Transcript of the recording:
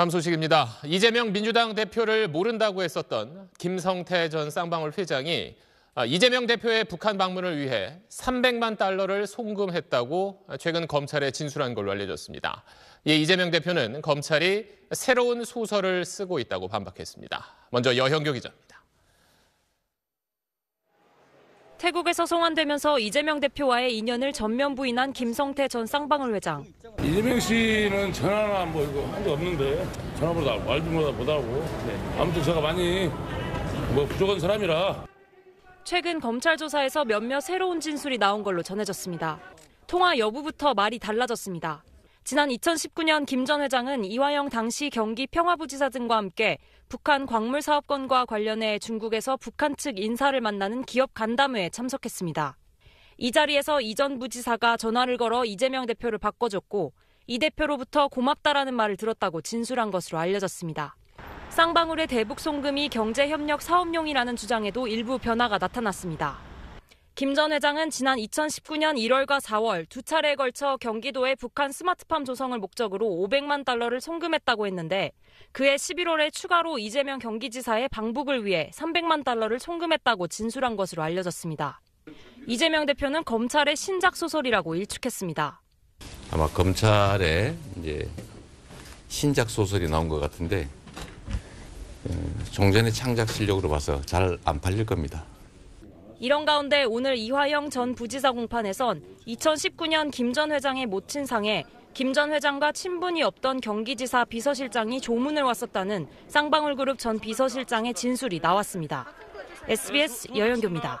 다음 소식입니다. 이재명 민주당 대표를 모른다고 했었던 김성태 전 쌍방울 회장이 아, 이재명 대표의 북한 방문을 위해 300만 달러를 송금했다고 최근 검찰에 진술한 걸로 알려졌습니다. 이에 이재명 대표는 검찰이 새로운 소설을 쓰고 있다고 반박했습니다. 먼저 여형교 기자입니다. 태국에서 송환되면서 이재명 대표와의 인연을 전면 부인한 김성태 전 쌍방울 회장. 이재명 씨는 전화나 뭐 이거 한적 없는데 전화보다 말보다 못하고 아무튼 제가 많이 뭐 부족한 사람이라 최근 검찰 조사에서 몇몇 새로운 진술이 나온 걸로 전해졌습니다. 통화 여부부터 말이 달라졌습니다. 지난 2019년 김 전 회장은 이화영 당시 경기 평화부지사 등과 함께 북한 광물 사업권과 관련해 중국에서 북한 측 인사를 만나는 기업 간담회에 참석했습니다. 이 자리에서 이전 부지사가 전화를 걸어 이재명 대표를 바꿔줬고 이 대표로부터 고맙다라는 말을 들었다고 진술한 것으로 알려졌습니다. 쌍방울의 대북 송금이 경제협력 사업용이라는 주장에도 일부 변화가 나타났습니다. 김 전 회장은 지난 2019년 1월과 4월 두 차례에 걸쳐 경기도에 북한 스마트팜 조성을 목적으로 500만 달러를 송금했다고 했는데 그해 11월에 추가로 이재명 경기지사의 방북을 위해 300만 달러를 송금했다고 진술한 것으로 알려졌습니다. 이재명 대표는 검찰의 신작 소설이라고 일축했습니다. 아마 검찰에 이제 신작 소설이 나온 것 같은데 어, 종전의 창작 실력으로 봐서 잘 안 팔릴 겁니다. 이런 가운데 오늘 이화영 전 부지사 공판에선 2019년 김 전 회장의 모친상에 김 전 회장과 친분이 없던 경기지사 비서실장이 조문을 왔었다는 쌍방울그룹 전 비서실장의 진술이 나왔습니다. SBS 여영교입니다.